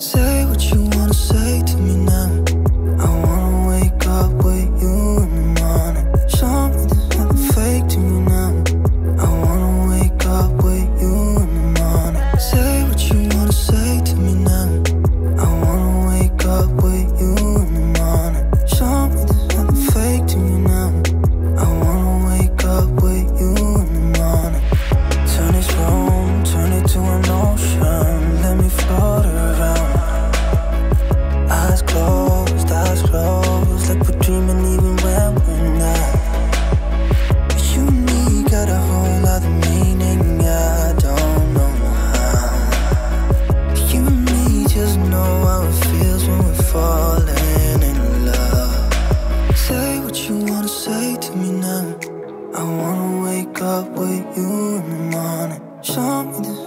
Say to me now. I wanna wake up with you in the morning. Show me the